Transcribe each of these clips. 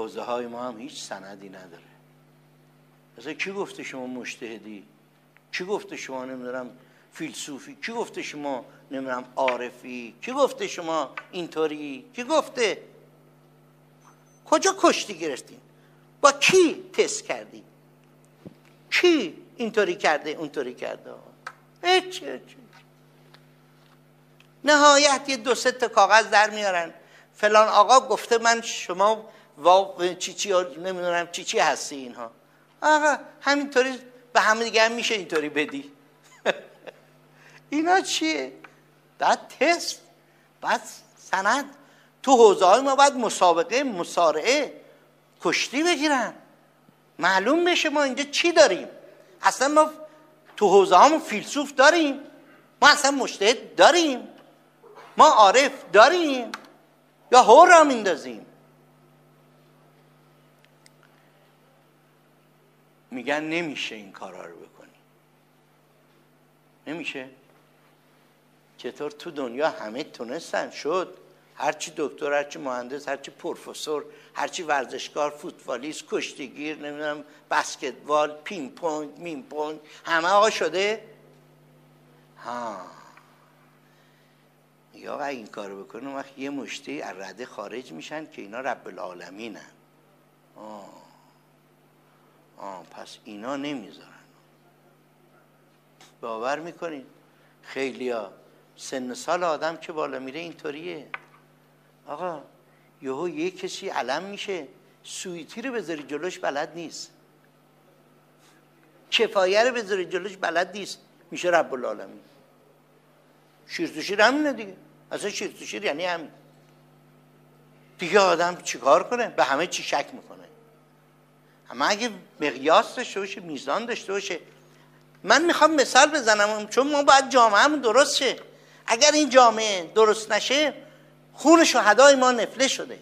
حوزه های ما هم هیچ سندی نداره. مثلا کی گفته شما مشتهدی کی گفته شما نمی‌دونم فیلسوفی؟ کی گفته شما نمی‌دونم عارفی؟ کی گفته شما اینطوری؟ کی گفته؟ کجا کشتی گرفتین با کی تست کردی؟ کی اینطوری کرده اونطوری کرده؟ هیچ. نهایت یه دو سه تا کاغذ در میارن. فلان آقا گفته من شما واقع چی چی نمی‌دونم چی چی هستی اینها. آقا همینطوری به همه دیگه هم میشه اینطوری بدی. اینا چیه؟ بعد تست بعد سند. تو حوزه های ما باید مسابقه مسارعه کشتی بگیرن. معلوم بشه ما اینجا چی داریم. اصلا ما تو حوزه همون فیلسوف داریم. ما اصلا مشتهد داریم. ما عارف داریم. یا هور را میندازیم. میگن نمیشه این کارا رو بکنی. نمیشه. چطور تو دنیا همه تونستن؟ شد. هرچی دکتر هرچی مهندس هرچی پروفسور هرچی ورزشکار فوتبالیست کشتیگیر نمی‌دونم بسکتبال پینگ پونگ مین پونگ همه آقا شده؟ ها. یا آقا این کارو بکنه وقت یه مشتی از رده خارج میشن که اینا رب العالمینن. آه. آه پس اینا نمی‌ذارن. باور می‌کنین خیلی ها سن سال آدم که بالا میره اینطوریه. آقا یهو یه کسی علم میشه سویتی رو بذاری جلوش بلد نیست. کفایه رو بذاری جلوش بلد نیست. میشه رب العالمین. شیر تو شیر همینه دیگه. اصلا شیر یعنی همین. دیگه آدم چیکار کنه؟ به همه چی شک می‌کنه. اما اگه مقیاس داشته باشه میزان داشته باشه. من می‌خوام مثال بزنم چون ما باید جامعه همون درست شه. اگر این جامعه درست نشه خون شهدای ما نفله شده.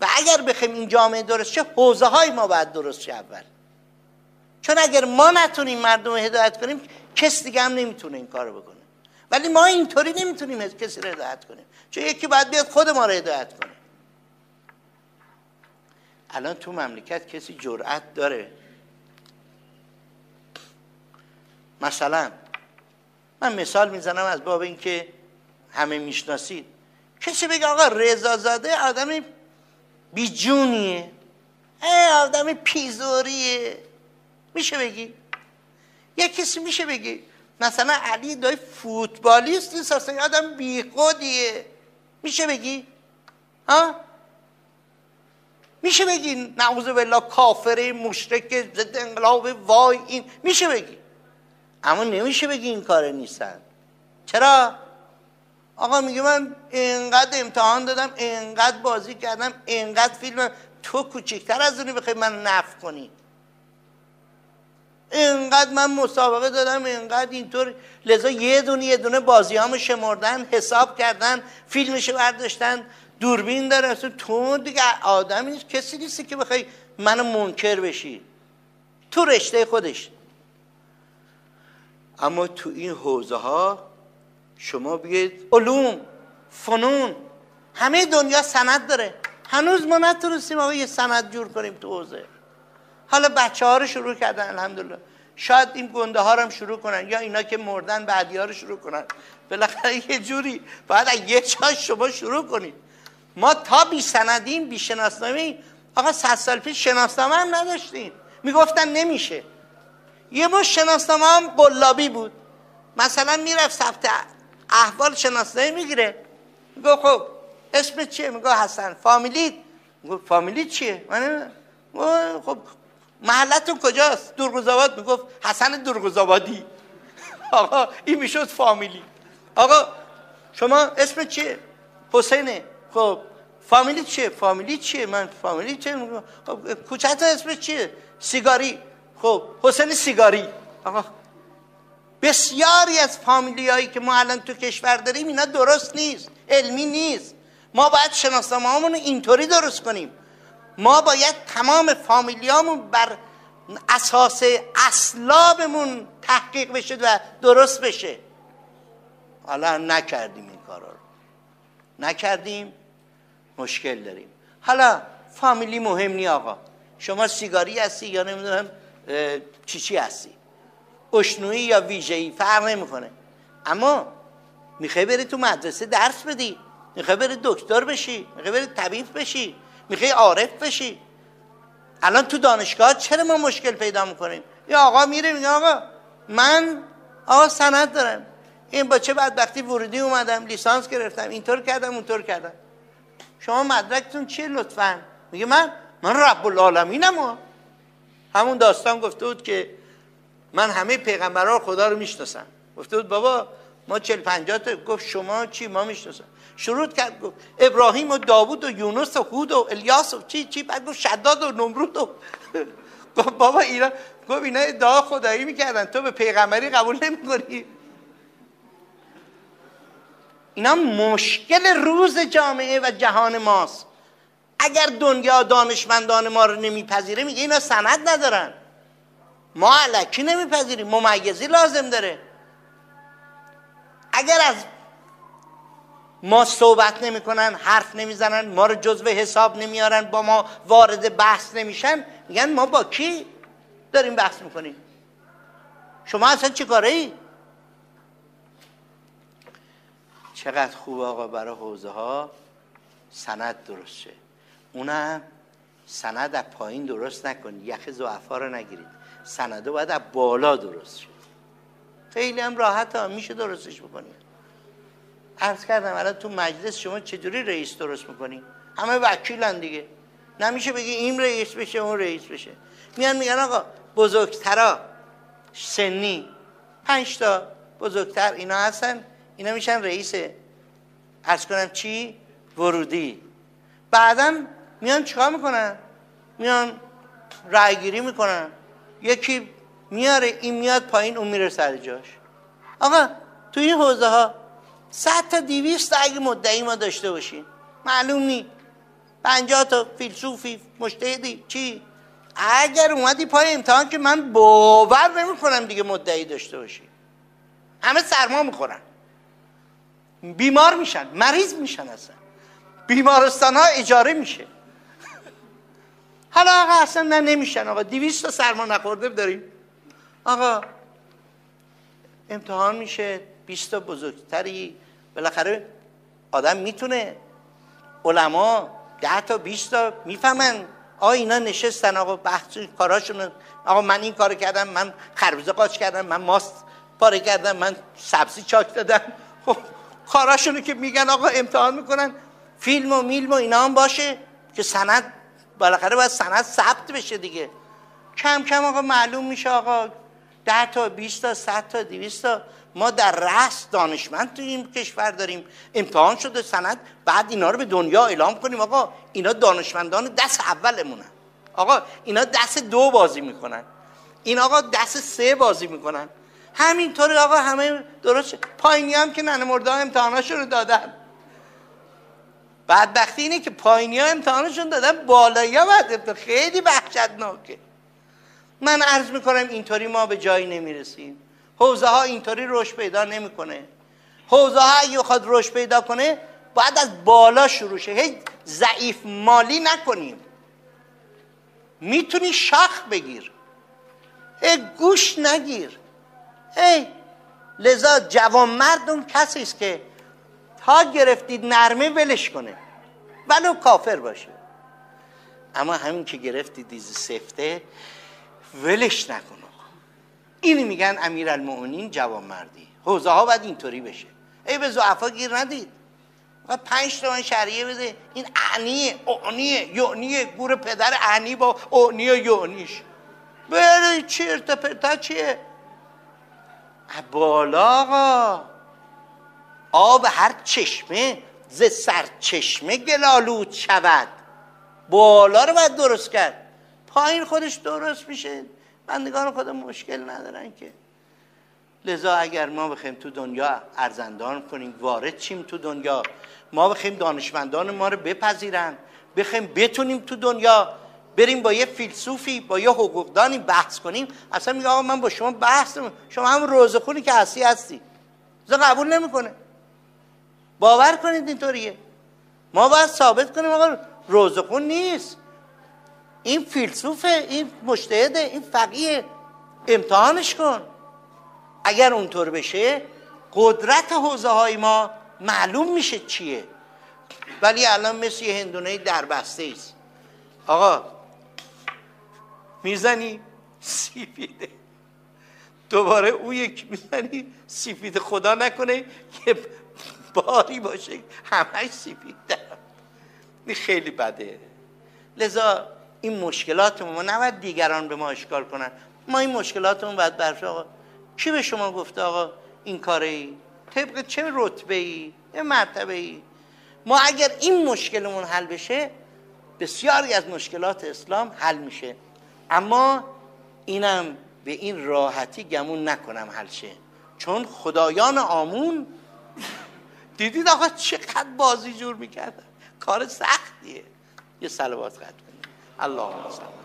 و اگر بخوایم این جامعه درست شه حوزه های ما باید درست شه اول. چون اگر ما نتونیم مردم هدایت کنیم کس دیگه هم نمی‌تونه این کارو بکنه. ولی ما اینطوری نمی‌تونیم کسی رو هدایت کنیم. چون یکی باید بیاد خود ما رو هدایت کنه. الان تو مملکت کسی جرأت داره. مثلا من مثال می‌زنم از باب اینکه همه می‌شناسید. کسی بگه آقا رضا زاده آدم بیجونیه. ای آدم پیزوریه. میشه بگی؟ یه کسی میشه بگی؟ مثلا علی دای فوتبالیست نیست اصلا آدم بیخودیه. میشه بگی؟ ها؟ میشه بگی نعوذ بالله کافره مشرک ضد انقلاب وای این میشه بگی. اما نمیشه بگی این کار نیستن. چرا؟ آقا میگه من اینقدر امتحان دادم اینقدر بازی کردم اینقدر فیلم تو کوچکتر از اونی بخوای من نف کنی. اینقدر من مسابقه دادم اینقدر اینطور. لذا یه دونه یه دونه بازی همو شمردن حساب کردن فیلمشو برداشتن. دوربین داره اصلا تو دیگه آدمی نیست کسی نیستی که بخوای منو منکر بشی. تو رشته خودش. اما تو این حوزه ها شما بگید علوم فنون همه دنیا سند داره. هنوز ما نتونستیم آقا یه سند جور کنیم تو حوزه. حالا بچه ها رو شروع کردن الحمدلله. شاید این گنده ها هم شروع کنن یا اینا که مردن بعدی ها رو شروع کنن. بالاخره یه جوری باید یه جا شما شروع کنید. ما تا بی سندیم بی شناسنامه آقا صد سال پیش شناسنامه هم نداشتیم. می‌گفتن نمیشه. یه ما شناسنامه هم قلابی بود. مثلا می‌رفت ثبت احوال شناسنامه می‌گیره. میگه خب اسم چیه؟ میگه حسن. فامیلیت میگه فامیلی چیه؟ من خب محلتون کجاست؟ درگزاباد می‌گفت حسن درگزابادی آقا این می‌شد فامیلی. آقا شما اسم چیه؟ حسینه. خب فامیلی چیه؟ فامیلی چیه؟ من فامیلی چیه؟ خب کوچت اسم چیه؟ سیگاری. خب حسین سیگاری. آقا بسیاری از فامیلی هایی که ما الان تو کشور داریم اینا درست نیست علمی نیست. ما باید شناسنامه همون اینطوری درست کنیم. ما باید تمام فامیلیامون بر اساس اسلابمون تحقیق بشه و درست بشه. حالا نکردیم این کارا رو. نکردیم. مشکل داریم. حالا فامیلی مهم نی آقا. شما سیگاری هستی یا نمی‌دونم چی چی هستی؟ اشنویی یا ویژه‌ای؟ فرق نمی‌کنه. اما می‌خوای بری تو مدرسه درس بدی. می‌خوای بری دکتر بشی. می‌خوای بری طبیب بشی. می‌خوای عارف بشی. الان تو دانشگاه چرا ما مشکل پیدا می‌کنیم؟ یا آقا میره میگه آقا من آقا سند دارم. این با چه بدبختی ورودی اومدم لیسانس گرفتم اینطور کردم اونطور کردم. شما مدرکتون چیه لطفا؟ میگه من من رب العالمینم همون داستان گفته بود که من همه پیغمبران خدا رو می‌شناسم. گفته بود بابا ما چل پنجاه تا گفت شما چی؟ ما می‌شناسم شروع کرد گفت ابراهیم و داوود و یونس و هود و الیاس و چی چی؟ بعد گفت شداد و نمرود و گفت بابا اینا گفت اینا ادعا خدایی می‌کردن. تو به پیغمبری قبول نمی‌کنی. اینا مشکل روز جامعه و جهان ماست. اگر دنیا دانشمندان ما رو نمیپذیره میگه اینا سند ندارن. ما علکی نمیپذیریم ممیزی لازم داره. اگر از ما صحبت نمی‌کنن حرف نمی‌زنن ما رو جزو حساب نمیارن با ما وارد بحث نمیشن میگن ما با کی داریم بحث می‌کنیم؟ شما اصلا کاره ای؟ چقدر خوب آقا برای حوزه ها سند درست شه اونم سند از پایین درست نکنید یخ زعفا رو نگیرید. سنده باید از بالا درست شه. خیلی هم راحت ها میشه درستش بکنید عرض کردم الان تو مجلس شما چجوری رئیس درست می‌کنی؟ همه وکیلن دیگه. نمیشه بگی این رئیس بشه اون رئیس بشه. میان میگن آقا بزرگترا سنی پنج تا بزرگتر اینا هستن. اینا میشن رئیسه ارز کنم چی؟ ورودی. بعدا میان چیکار می‌کنن؟ میان رأیگیری می‌کنن. یکی میاره این میاد پایین اون میره سر جاش. آقا تو این حوزه ها صد تا دیویست اگه مدعی ما داشته باشیم معلوم نی. پنجاه تا فیلسوفی مشتهدی چی؟ اگر اومدی پای امتحان که من باور نمی کنم دیگه مدعی داشته باشی. همه سرما می‌خورن. بیمار میشن مریض میشن اصلا. بیمارستان ها اجاره میشه. حالا آقا اصلا نه نمیشن آقا. دیویست تا سرما نخورده داریم. آقا امتحان میشه بیست تا بزرگتری. بالاخره آدم می‌تونه علما ده تا بیست تا می‌فهمن. آقا اینا نشستن. آقا بحث کاراشون آقا من این کار کردم من خربزه قاچ کردم من ماست پاره کردم من سبزی چاک دادم. خب کاراشونو که میگن آقا امتحان می‌کنن فیلم و میلم و اینا هم باشه که سند بالاخره باید سند ثبت بشه دیگه. کم کم آقا معلوم میشه آقا ده تا 20 تا 100 تا 200 تا. ما در رأس دانشمند تو این کشور داریم. امتحان شده سند بعد اینا رو به دنیا اعلام کنیم. آقا اینا دانشمندان دست اولمونن. آقا اینا دست دو بازی می‌کنن. این آقا دست سه بازی می‌کنن. همینطور آقا همه درست پایینی هم که ننه مرده امتحاناشون رو دادن. بدبختی اینه که پایینی ها امتحانشون دادن. بالایی ها خیلی وحشتناکه. من عرض می‌کنم اینطوری ما به جایی نمی‌رسیم. حوزه ها اینطوری رشد پیدا نمی‌کنه. حوزه ها اگه خواهد رشد پیدا کنه باید از بالا شروع شه. هی ضعیف مالی نکنیم. می‌تونی شاخ بگیر. گوش نگیر. هی لذا جوان مردم کسی است که تا گرفتید نرمه ولش کنه. ولو کافر باشه. اما همین که گرفتید دیز سفته ولش نکن اینی میگن امیر المؤمنین جوان مردی. حوزه ها باید اینطوری بشه. ای به زعفا گیر ندید. و پنج تومن شریعه بده. این اعنیه اعنیه یعنیه. گور پدر اعنی با اعنی و یعنیش. بره چرت پرتا چیه؟ بالا آقا. آب هر چشمه ز سر چشمه گلالود شود. بالا رو باید درست کرد. پایین خودش درست میشه. بندگان خدا مشکل ندارن که. لذا اگر ما بخوایم تو دنیا ارزندان کنیم وارد چیم تو دنیا. ما بخوایم دانشمندان ما رو بپذیرن. بخوایم بتونیم تو دنیا بریم با یه فیلسوفی با یه حقوقدانی بحث کنیم. اصلا میگه آقا من با شما بحث نمیم. شما هم روزخونی که هستی هستی. اصلا قبول نمی‌کنه. باور کنید اینطوریه. ما باید ثابت کنیم آقا روزخون نیست. این فیلسوفه این مجتهده این فقیه. امتحانش کن. اگر اونطور بشه قدرت حوزه های ما معلوم میشه چیه. ولی الان مثل یه هندونه در بسته است. آقا می‌زنی؟ سیفیده. دوباره او یک می‌زنی سیفید خدا نکنه که باری باشه همش سیفید این خیلی بده. لذا این مشکلات ما نباید دیگران به ما اشکال کنن. ما این مشکلاتمون باید برش آقا. کی به شما گفته آقا این کاره ای طبق چه رتبه ای چه مرتبه ای ما اگر این مشکلمون حل بشه بسیاری از مشکلات اسلام حل میشه. اما اینم به این راحتی گمون نکنم شه چون خدایان آمون دیدید آقا چقدر بازی جور می‌کردن. کار سختیه. یه سلوات خط کنیم. اللهم صل